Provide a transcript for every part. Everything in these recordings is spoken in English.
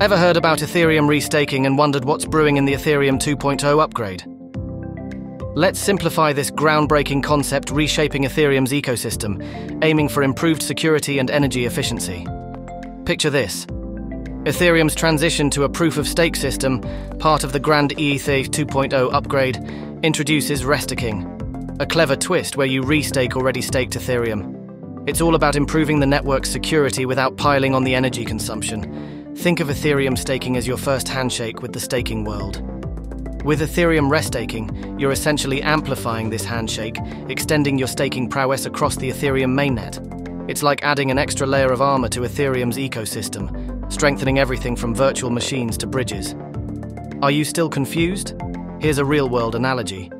Ever heard about Ethereum restaking and wondered what's brewing in the Ethereum 2.0 upgrade? Let's simplify this groundbreaking concept reshaping Ethereum's ecosystem, aiming for improved security and energy efficiency. Picture this Ethereum's transition to a proof of stake system, part of the grand ETH 2.0 upgrade, introduces restaking, a clever twist where you restake already staked Ethereum. It's all about improving the network's security without piling on the energy consumption. Think of Ethereum staking as your first handshake with the staking world. With Ethereum restaking, you're essentially amplifying this handshake, extending your staking prowess across the Ethereum mainnet. It's like adding an extra layer of armor to Ethereum's ecosystem, strengthening everything from virtual machines to bridges. Are you still confused? Here's a real world analogy.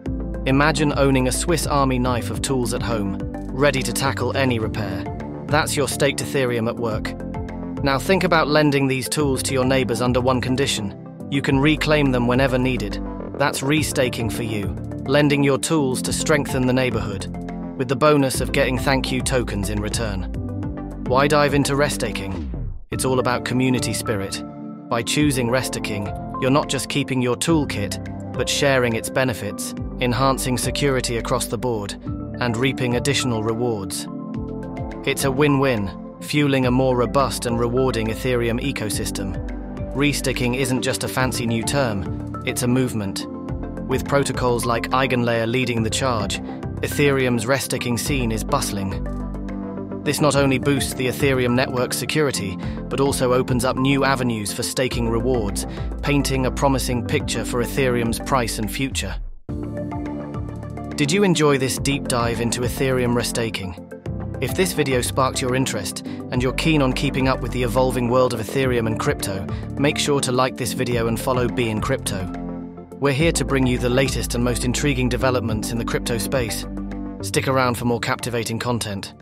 Imagine owning a Swiss Army knife of tools at home, ready to tackle any repair. That's your staked Ethereum at work. Now think about lending these tools to your neighbors under one condition. You can reclaim them whenever needed. That's restaking for you, lending your tools to strengthen the neighborhood, with the bonus of getting thank you tokens in return. Why dive into restaking? It's all about community spirit. By choosing restaking, you're not just keeping your toolkit, but sharing its benefits, enhancing security across the board, and reaping additional rewards. It's a win-win, fueling a more robust and rewarding Ethereum ecosystem. Restaking isn't just a fancy new term, it's a movement. With protocols like Eigenlayer leading the charge, Ethereum's restaking scene is bustling. This not only boosts the Ethereum network's security, but also opens up new avenues for staking rewards, painting a promising picture for Ethereum's price and future. Did you enjoy this deep dive into Ethereum restaking? If this video sparked your interest and you're keen on keeping up with the evolving world of Ethereum and crypto, make sure to like this video and follow BeInCrypto. We're here to bring you the latest and most intriguing developments in the crypto space. Stick around for more captivating content.